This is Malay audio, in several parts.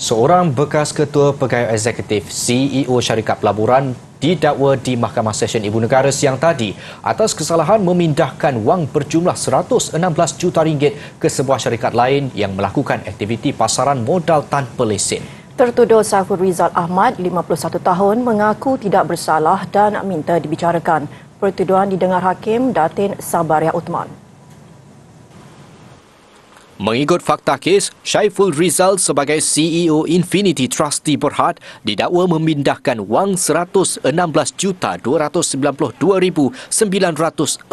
Seorang bekas ketua pegawai eksekutif CEO syarikat pelaburan didakwa di Mahkamah Session Ibu Negara siang tadi atas kesalahan memindahkan wang berjumlah 116 juta ringgit ke sebuah syarikat lain yang melakukan aktiviti pasaran modal tanpa lesen. Tertuduh Saiful Rizal Ahmad, 51 tahun, mengaku tidak bersalah dan minta dibicarakan. Pertuduhan didengar Hakim Datin Sabaria Uthman. Mengikut fakta kes, Syaiful Rizal sebagai CEO Infinity Trustee Berhad didakwa memindahkan wang RM116,292,904.15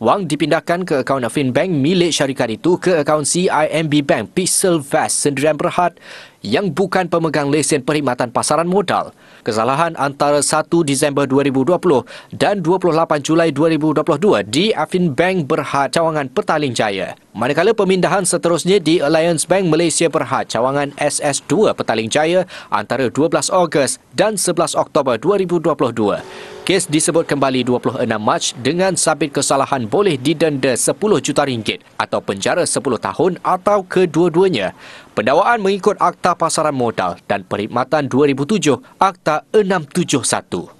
Wang dipindahkan ke akaun Bank milik syarikat itu ke akaun CIMB Bank Pixel Vest Sendirian Berhad yang bukan pemegang lesen perkhidmatan pasaran modal. Kesalahan antara 1 Disember 2020 dan 28 Julai 2022 di Afin Bank Berhad Cawangan Petaling Jaya. Manakala pemindahan seterusnya di Alliance Bank Malaysia Berhad Cawangan SS2 Petaling Jaya antara 12 Ogos dan 11 Oktober 2022. Kes disebut kembali 26 Mac dengan sabit kesalahan boleh didenda 10 juta ringgit atau penjara 10 tahun atau kedua-duanya. Pendakwaan mengikut Akta Pasaran Modal dan Perkhidmatan 2007, Akta 671.